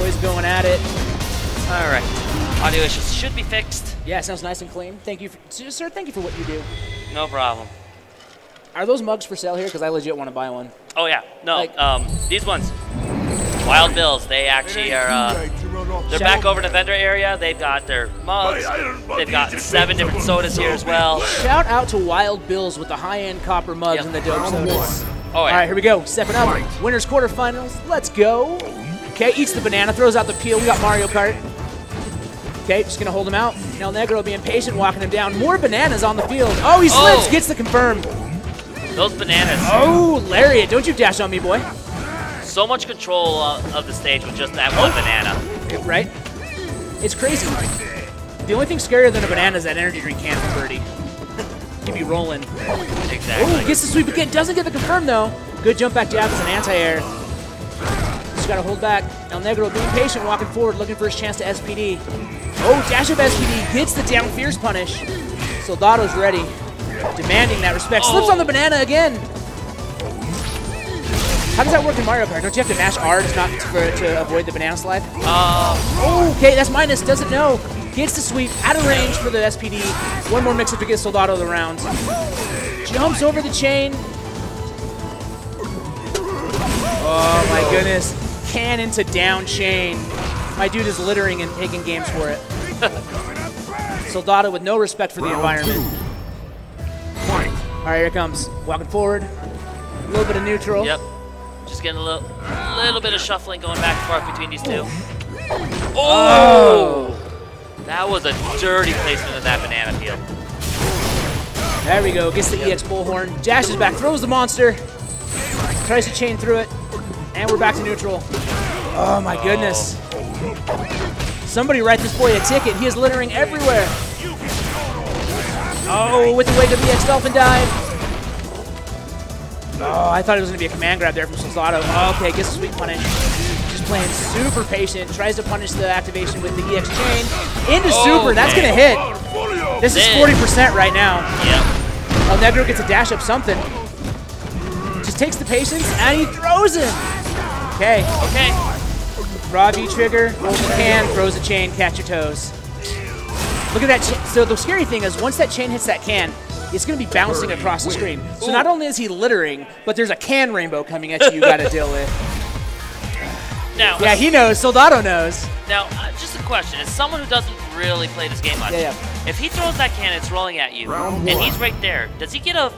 boys going at it. All right. Audio issues should be fixed. Yeah, sounds nice and clean. Thank you, for, sir. Thank you for what you do. No problem. Are those mugs for sale here? Because I legit want to buy one. Oh yeah. No. Like- um, these ones. Wild Bills. They actually are. Uh, they're back over in the vendor area. They've got their mugs. They've got seven different sodas here as well. Shout out to Wild Bills with the high-end copper mugs Yep. and the dope sodas. Oh yeah. right, here we go. Stepping up. Winners quarterfinals. Let's go. Okay, eats the banana, throws out the peel. We got Mario Kart. Okay, just gonna hold him out. El Negro being patient, walking him down. More bananas on the field. Oh, he slips, Oh. gets the confirm. Those bananas. Oh, Lariat, don't you dash on me, boy. So much control uh, of the stage with just that one banana. Right? It's crazy. The only thing scarier than a banana is that energy drink can from Birdie. Keep you rolling. Exactly. Ooh, gets the sweep again. Doesn't get the confirm though. Good jump back jab as an anti-air. Just gotta hold back. El Negro being patient, walking forward, looking for his chance to SPD. Oh, dash of SPD. Gets the down fierce punish. Soldado's ready. Demanding that respect. Slips Oh. on the banana again. How does that work in Mario Kart? Don't you have to mash R to, not, for, to avoid the banana slide? Uh, Oh, okay, that's minus. Doesn't know. Gets the sweep. Out of range for the SPD. One more mix-up to get Soldado the round. Jumps over the chain. Oh my goodness. Cannon to down chain. My dude is littering and taking games for it. Soldado with no respect for the environment. All right, here it comes. Walking forward. A little bit of neutral. yep. Just getting a little, little bit of shuffling going back and forth between these two. Oh! oh! That was a dirty placement of that banana peel. There we go. Gets the EX bullhorn. Dashes back. Throws the monster. Tries to chain through it. And we're back to neutral. Oh my goodness. Somebody write this boy a ticket. He is littering everywhere. Oh, with the wake of the EX Dolphin dive. Oh, I thought it was going to be a command grab there from Soldado. okay, gets a sweet punish. Just playing super patient. Tries to punish the activation with the EX chain. Into super. That's going to hit. This is 40% right now. Yep. El Negro gets a dash up something. Just takes the patience and he throws him. Okay, Okay. raw V trigger, hold the can, throws the chain, catch your toes. Look at that. So the scary thing is once that chain hits that can, it's going to be bouncing across the screen. So not only is he littering, but there's a can rainbow coming at you. You got to deal with. Now, Yeah, he knows. Soldado knows. now, uh, just a question: As someone who doesn't really play this game much, Yeah, if he throws that can, it's rolling at you, and he's right there. Does he get a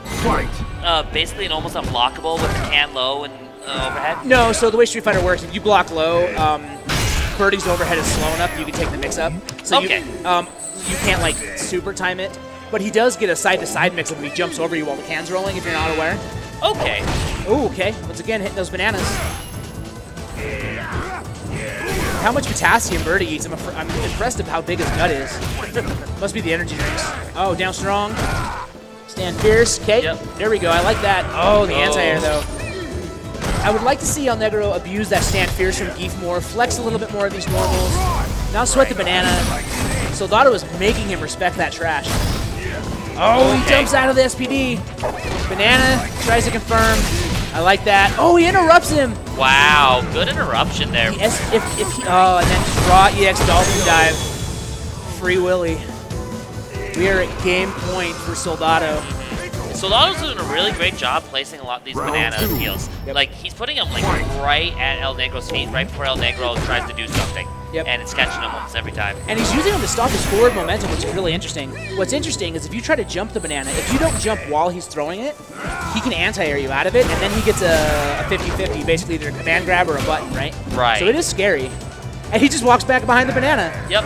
uh, basically an almost unblockable with the can low and overhead? No, so the way Street Fighter works, if you block low, um, Birdie's overhead is slow enough you can take the mix up. So Okay. you, um, you can't like super time it, but he does get a side to side mix up if he jumps over you while the can's rolling. If you're not aware. Okay. Ooh, okay. Once again, hitting those bananas. How much potassium Birdie eats? I'm, I'm impressed of how big his gut is. Must be the energy drinks. Oh, down strong. Stand fierce. Okay. Yep. There we go. I like that. Oh, the Oh. anti-air though. I would like to see El Negro abuse that stand fierce from Gief more, flex a little bit more of these normals. Now sweat the banana. Soldado is making him respect that trash. Oh, he jumps out of the SPD. Banana tries to confirm. I like that. Oh, he interrupts him. Wow. Good interruption there. Yes, if, if he, oh, and then raw EX Dolphin Dive. Free Willy. We are at game point for Soldado. Soldado's doing a really great job placing a lot of these banana peels. Yep. Like he's putting them like right at El Negro's feet, right before El Negro tries to do something. Yep. And it's catching him almost every time. And he's using them to stop his forward momentum, which is really interesting. What's interesting is if you try to jump the banana, if you don't jump while he's throwing it, he can anti-air you out of it, and then he gets a a 50-50, basically either a command grab or a button, right? Right. So it is scary. And he just walks back behind the banana. Yep.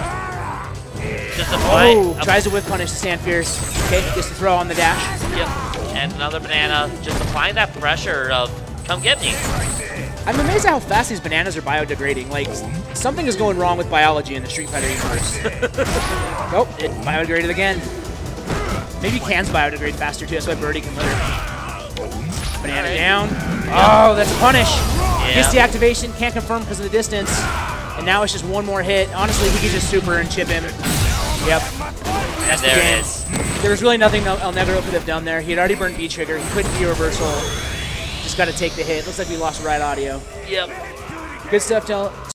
Just a oh, fight. Oh, tries to whip punish to stand fierce. Okay, gets the throw on the dash. Yep. And another banana, just applying that pressure of come get me. I'm amazed at how fast these bananas are biodegrading. Like, something is going wrong with biology in the Street Fighter universe. oh, it biodegraded again. Maybe cans biodegrade faster too, that's why Birdie can litter. Banana down. Oh, that's a punish. Gets the activation, can't confirm because of the distance. And now it's just one more hit. Honestly, he could just super and chip him. Yep. The there game. it is. There was really nothing El Negro could have done there. He had already burned V trigger. He couldn't be reversal. Just got to take the hit. Looks like we lost right audio. Yep. Good stuff, Del.